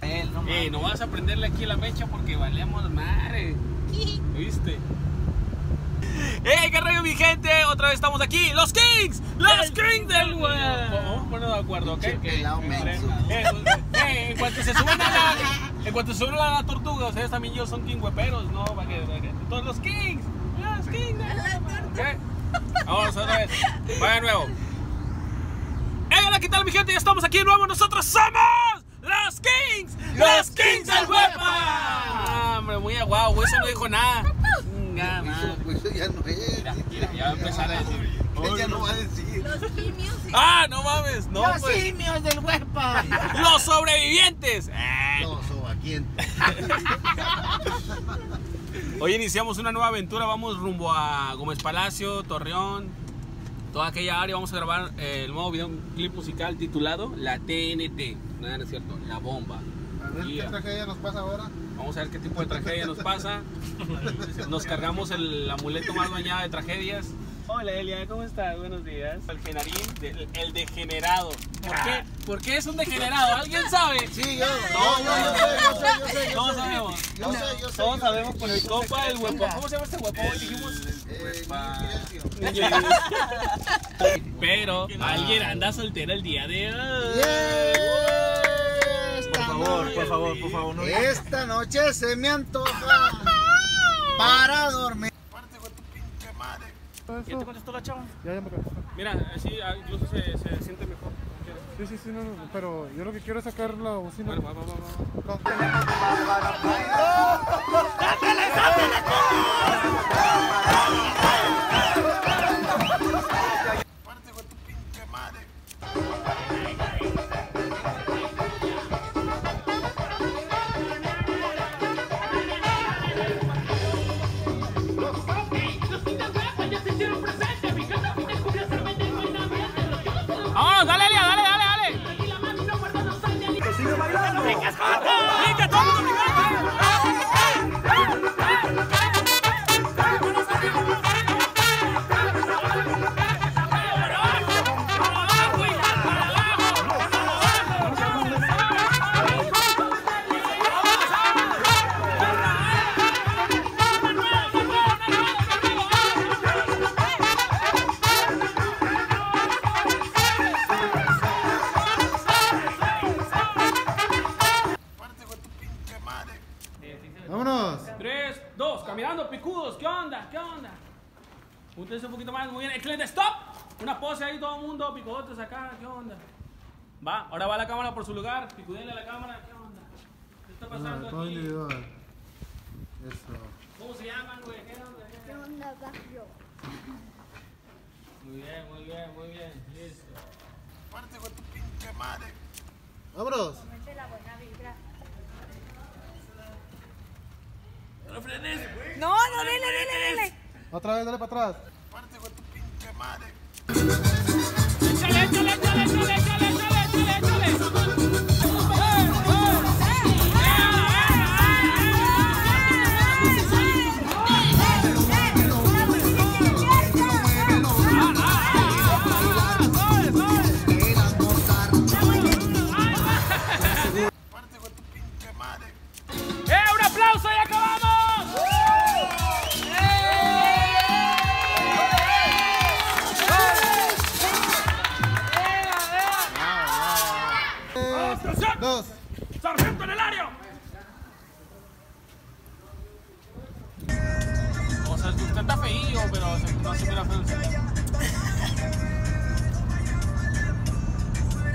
Él, no Eh, no vas a prenderle aquí la mecha porque valemos madre. ¿Viste? ¡Ey, qué rollo mi gente! Otra vez estamos aquí, los Kings, los Kings del web. Vamos a ponernos de acuerdo, ¿ok? Pelao menso. Eh, eh, en cuanto se suban a la, en cuanto se suban a la tortuga, ustedes también yo son king hueperos, ¿no? Para que, para que- todos los Kings, los Kings del. Vamos otra vez, va de nuevo. ¡Hey, hola, qué tal mi gente! Ya estamos aquí de nuevo, nosotros somos Kings, los Kings del web. Ah, hombre, muy guau, eso no dijo nada. Chinga, madre. Eso, ya no es. Mira, mira, ya va a empezar a decir. Ella no va a decir. Los simios. Ah, no mames, no, Los pues. simios del huepa. Los sobrevivientes. Eh. No, sobaquiente. Hoy iniciamos una nueva aventura, vamos rumbo a Gómez Palacio, Torreón, toda aquella área. Vamos a grabar eh, el nuevo video, un clip musical titulado La TNT. No, no es cierto, La Bomba. A ver qué tragedia nos pasa ahora. Vamos a ver qué tipo de tragedia nos pasa. Nos cargamos el amuleto más bañado de tragedias. Hola Elia, ¿cómo estás? Buenos días. El genarín, el degenerado. ¿Por qué? ¿Por qué es un degenerado? ¿Alguien sabe? Sí, yo. No, yo, no, yo, no, sé, yo sé, yo sé, yo Todos sé. Yo sé, yo sé. Todos yo sabemos por el compa, el huepo. ¿Cómo se llama este huepo? Dijimos. Eh, Silencio. Pero alguien anda soltero el día de hoy. Yeah. Esta noche- por favor, por favor, no. Esta noche se me antoja para dormir. ¿Ya te contestó la chava? Ya, ya me contestó. Mira, así ah, incluso se, se siente mejor. Sí, sí, sí, no, no, pero yo lo que quiero es sacar la bocina. Bueno, va, va, va, va. Acá. ¡Vamos, Júntense un poquito más, muy bien. Excelente, stop. Una pose ahí, todo el mundo, picodotes acá, ¿qué onda? Va, ahora va la cámara por su lugar, picudele a la cámara, ¿qué onda? ¿Qué está pasando todo aquí? individual. Eso. ¿Cómo se llaman, güey? ¿Qué onda? ¿Qué onda? Muy bien, muy bien, muy bien, listo. Vámonos. ¡No frenes! No, no, dile, dile, dile. Otra vez, dale para atrás. ¡Échale, échale, échale, échale, échale, échale,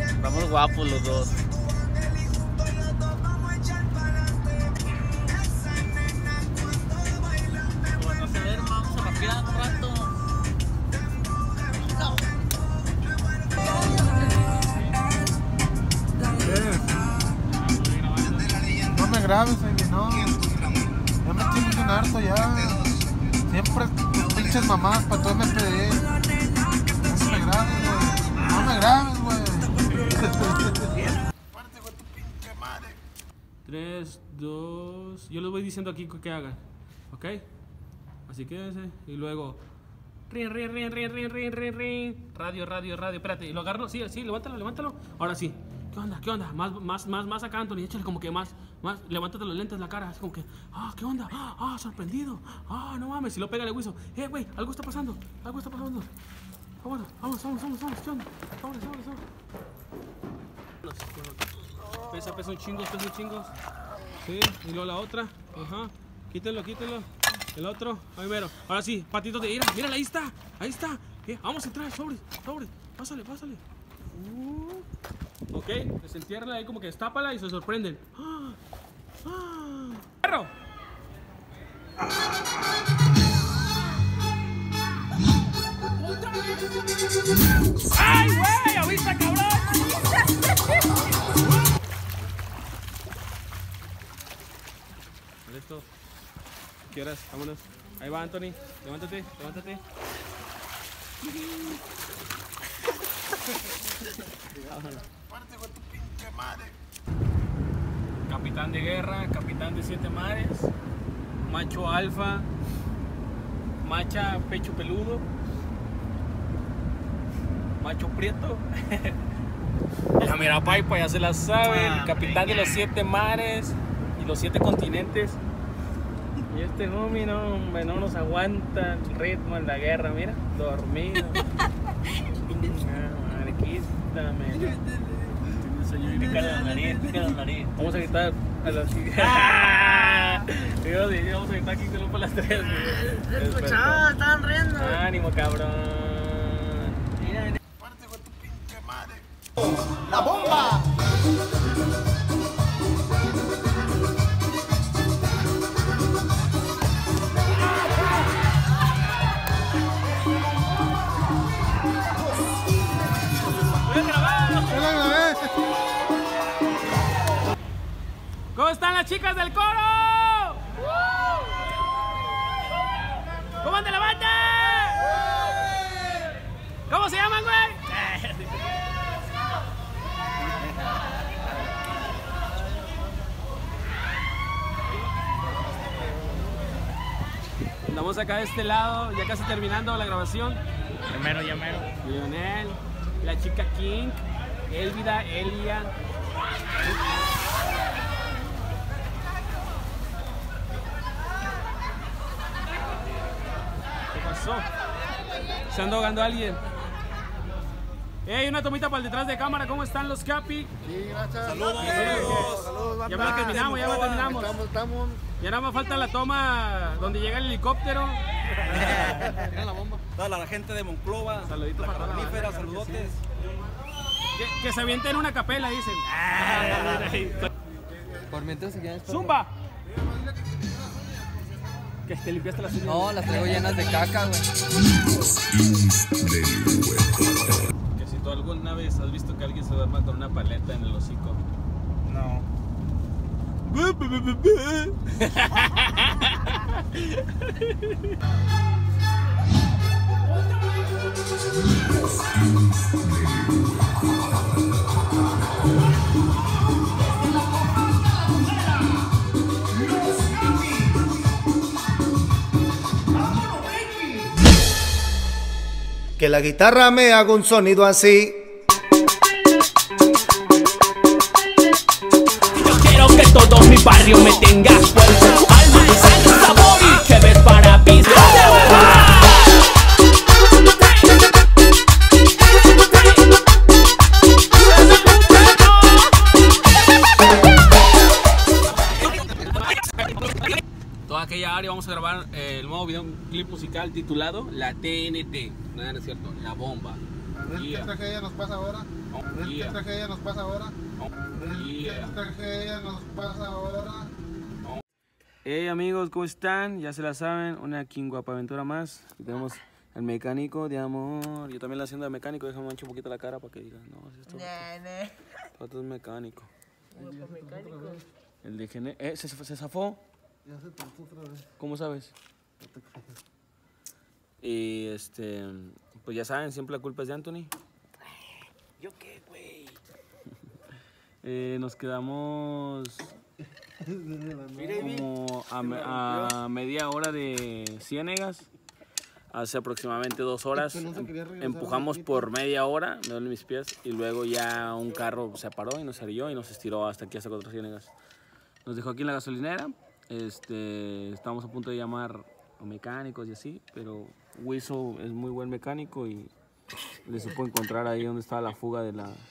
Estamos guapos los dos. No se ver, vamos a rapear un rato. No me grabes, no. Ya me tienes bien harto ya. Siempre pinches mamás para todo MPD. No me grabes, güey. No me grabes, güey. Tres, dos. Yo les voy diciendo aquí que hagan. ¿Ok? Así quédense. Y luego. Rin, rin, rin, rin, rin, rin, rin, rin. Radio, radio, radio. Espérate. ¿Y lo agarro? Sí, sí, levántalo, levántalo. Ahora sí. ¿Qué onda? ¿Qué onda? Más, más, más, más acá, Anthony. Échale como que más, más. Levántate los lentes la cara. Así como que, ah, ¿qué onda? Ah, sorprendido. Ah, no mames. Si lo pega el Wiso. Eh, güey, algo está pasando. Algo está pasando. Vamos, vamos, vamos, vamos, vamos. ¿Qué onda? Vamos, vamos, vamos. Pesa, pesa un chingo, pesa un chingo. Sí, y luego la otra. Ajá. Quítelo, quítelo. El otro. Ahí mero. Ahora sí, patitos de ira. Mírala, ahí está. Ahí está. Eh, vamos a entrar. Sobre, sobre. Pásale, pásale. Ok, desentiérrala ahí como que destápala y se sorprenden. ¡Perro! ¡Ay, güey! ¡Avisa, cabrón! Listo. Quieras, vámonos. Ahí va, Anthony. Levántate, levántate. Capitán de guerra, capitán de siete mares, macho alfa, macha pecho peludo, macho prieto. La mera paipa ya se la sabe, el capitán de los siete mares y los siete continentes. Y este homie no, no nos aguanta el ritmo en la guerra, mira, dormido. Ah, quítame. Pícale la nariz, pícale la nariz. Vamos a gritar a las sí, vamos a gritar aquí solo por las tres. güey. Escuchaba, estaban riendo. Ánimo, cabrón. ¡La bomba! ¿Cómo están las chicas del coro? ¿Cómo anda la banda? ¿Cómo se llaman, güey? Estamos acá de este lado, ya casi terminando la grabación. Llamero, llamero. Lionel, la chica King, Elvida, Elia. Pasó? ¿Se anda ahogando alguien? ¡Ey, una tomita para el detrás de cámara! ¿Cómo están los Capi? Sí, gracias. Saludos. Saludos, Ya banda. terminamos, ya terminamos. Estamos, estamos. Ya nada más falta la toma donde llega el helicóptero. Toda la gente de Monclova. Saludito para toda la claro que saludotes. Que, que se avienten una capela, dicen. Por mientras se quedan ¡Zumba! Que te limpiaste las uñas. No, las traigo llenas de caca, güey. Que si tú alguna vez has visto que alguien se duerma con una paleta en el hocico. No. Que la guitarra me haga un sonido así. Yo quiero que todo mi barrio me tenga cuerpo, alma, sangre, sabor y chéves para pisar. Toda aquella área vamos a grabar eh, nuevo video, un clip musical titulado La TNT. No, no es cierto, La Bomba. A ver Yeah. qué tragedia nos pasa ahora. A ver Yeah. qué tragedia nos pasa ahora. A ver Yeah. qué tragedia nos pasa ahora. Hey amigos, ¿cómo están? Ya se la saben, una King Guapa aventura más. Aquí tenemos al mecánico de amor. Yo también la haciendo de mecánico, déjame manchar un poquito la cara para que digan, no, si esto, esto es mecánico. El de gene- ¿Eh? ¿Se, se zafó? Ya se otra vez. ¿Cómo sabes? Y este, pues ya saben, siempre la culpa es de Anthony. ¿Yo qué, güey? Eh, nos quedamos como a, media hora de Ciénegas. Hace aproximadamente dos horas empujamos por media hora, me duelen mis pies, y luego ya un carro se paró y nos arilló y nos estiró hasta aquí, hasta Cuatro Ciénegas. Nos dejó aquí en la gasolinera, este, estamos a punto de llamar o mecánicos y así, pero Wiso es muy buen mecánico y le supo encontrar ahí donde estaba la fuga de la,